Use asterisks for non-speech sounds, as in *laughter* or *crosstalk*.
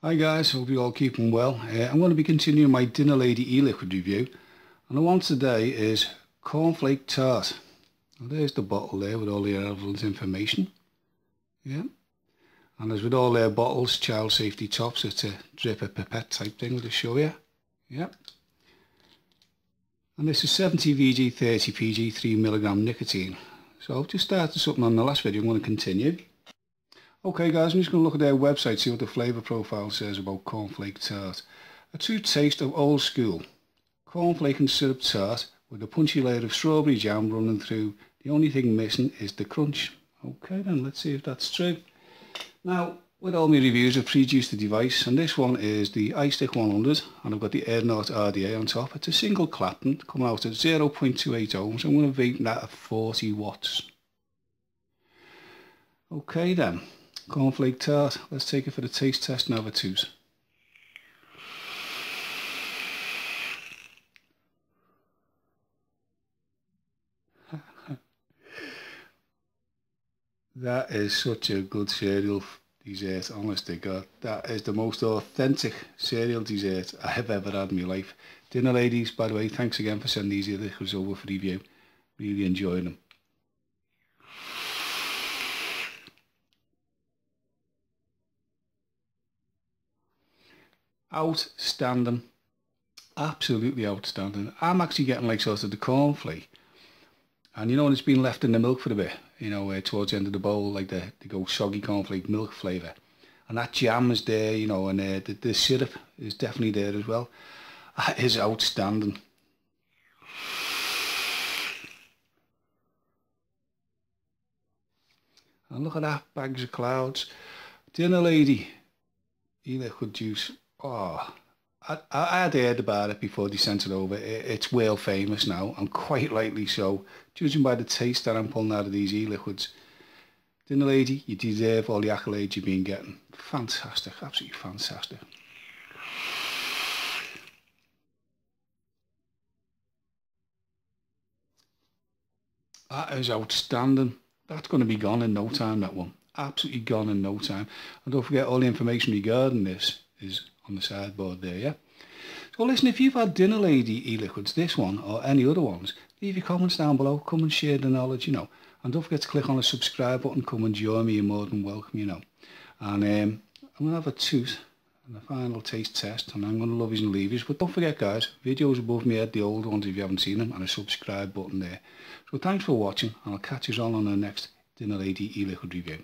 Hi guys, hope you're all keeping well. Uh, I'm going to be continuing my Dinner Lady e-liquid review and the one today is Cornflake Tart. Well, there's the bottle there with all the relevant information. Yeah. And as with all their bottles, child safety tops, it's a drip a pipette type thing to show you. Yeah. And this is 70 VG 30 PG 3 milligram nicotine. So just started something on the last video, I'm going to continue. Okay guys, I'm just going to look at their website, see what the flavour profile says about cornflake tart. A true taste of old school. Cornflake and syrup tart with a punchy layer of strawberry jam running through. The only thing missing is the crunch. Okay then, let's see if that's true. Now, with all my reviews I've produced the device and this one is the iStick 100 and I've got the Airnaut RDA on top. It's a single Clapton coming out at 0.28 ohms. I'm going to vape that at 40 watts. Okay then, cornflake tart. Let's take it for the taste test and have a toot. *laughs* that is such a good cereal dessert, honest to God. That is the most authentic cereal dessert I have ever had in my life. Dinner ladies, by the way, thanks again for sending these liquids over for review. Really enjoying them. outstanding absolutely outstanding I'm actually getting like sort of the cornflake and you know when it's been left in the milk for a bit you know uh, towards the end of the bowl like the, the go soggy cornflake milk flavour. And that jam is there you know and uh, the, the syrup is definitely there as well. That is outstanding. And look at that bags of clouds. Dinner lady. E-liquid juice. Oh, I, I had heard about it before they sent it over. It, it's world famous now, and quite rightly so, judging by the taste that I'm pulling out of these e-liquids. Dinner lady, you deserve all the accolades you've been getting. Fantastic, absolutely fantastic. That is outstanding. That's going to be gone in no time, that one. Absolutely gone in no time. And don't forget all the information regarding this is on the sideboard there, yeah? So listen, if you've had Dinner Lady e-liquids, this one or any other ones, leave your comments down below. Come and share the knowledge, you know. And don't forget to click on the subscribe button. Come and join me. You're more than welcome, you know. And um, I'm going to have a tooth and a final taste test. And I'm going to love yous and leave yous. But don't forget, guys, videos above me head, the old ones if you haven't seen them, and a subscribe button there. So thanks for watching. And I'll catch you all on the next Dinner Lady e-liquid review.